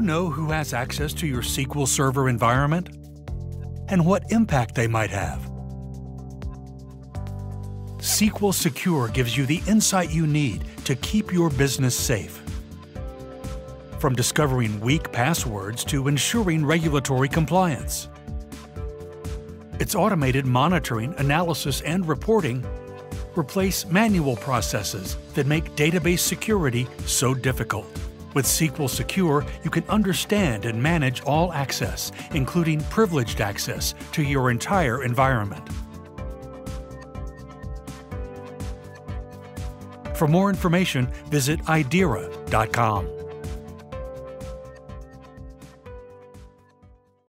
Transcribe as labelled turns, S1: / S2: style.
S1: know who has access to your SQL Server environment? And what impact they might have? SQL Secure gives you the insight you need to keep your business safe. From discovering weak passwords to ensuring regulatory compliance. Its automated monitoring, analysis, and reporting replace manual processes that make database security so difficult. With SQL Secure, you can understand and manage all access, including privileged access to your entire environment. For more information, visit idera.com.